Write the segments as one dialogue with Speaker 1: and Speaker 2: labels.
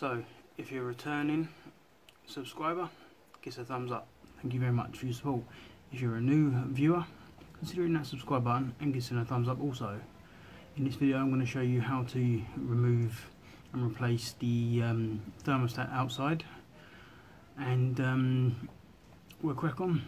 Speaker 1: So, if you're a returning subscriber, give us a thumbs up. Thank you very much for your support. If you're a new viewer, consider hitting that subscribe button and give us a thumbs up also. In this video I'm going to show you how to remove and replace the um, thermostat outside and um, we'll crack on.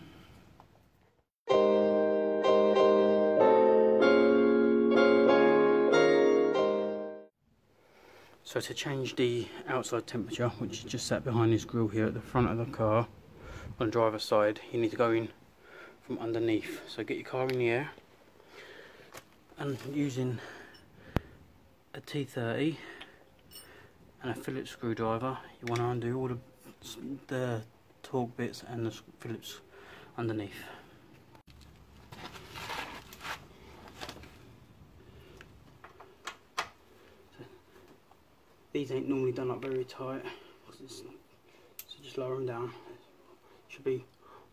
Speaker 1: So to change the outside temperature, which is just sat behind this grill here at the front of the car, on the driver's side, you need to go in from underneath. So get your car in the air, and using a T30 and a Phillips screwdriver, you want to undo all the, the Torx bits and the Phillips underneath. These ain't normally done up very tight, so just lower them down. Should be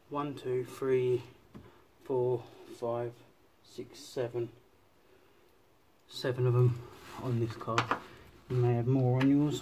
Speaker 1: one, two, three, four, five, six, seven, seven of them on this car. You may have more on yours.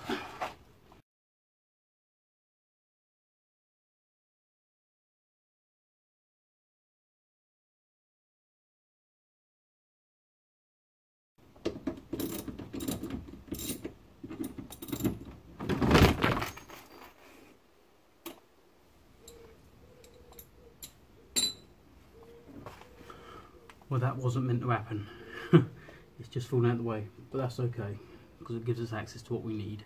Speaker 1: Well, that wasn't meant to happen. it's just fallen out of the way, but that's okay because it gives us access to what we need.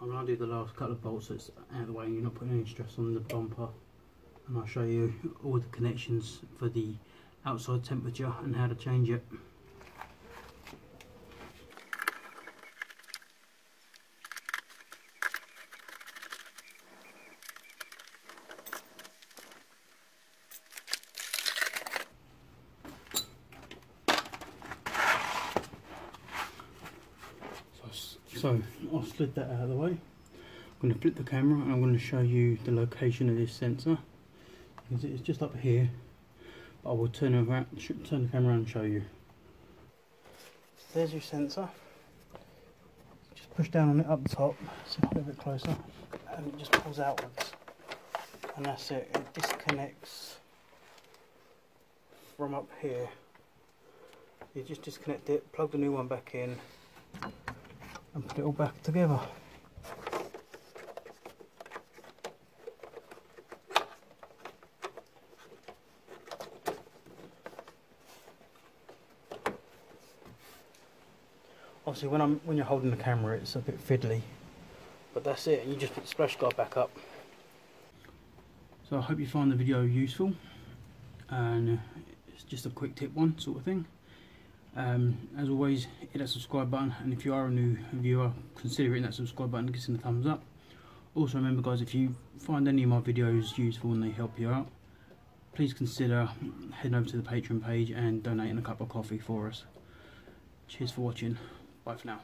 Speaker 1: I'm going to do the last couple of bolts so it's out of the way and you're not putting any stress on the bumper. And I'll show you all the connections for the outside temperature and how to change it. So I've slid that out of the way. I'm going to flip the camera and I'm going to show you the location of this sensor. Because it's just up here. But I will turn, around, turn the camera around and show you. There's your sensor. Just push down on it up the top, a little bit closer, and it just pulls outwards. And that's it, it disconnects from up here. You just disconnect it, plug the new one back in, and put it all back together. Obviously when I'm when you're holding the camera it's a bit fiddly. But that's it, and you just put the splash guard back up. So I hope you find the video useful and it's just a quick tip one sort of thing. Um, as always, hit that subscribe button, and if you are a new viewer, consider hitting that subscribe button and giving a thumbs up. Also, remember, guys, if you find any of my videos useful and they help you out, please consider heading over to the Patreon page and donating a cup of coffee for us. Cheers for watching. Bye for now.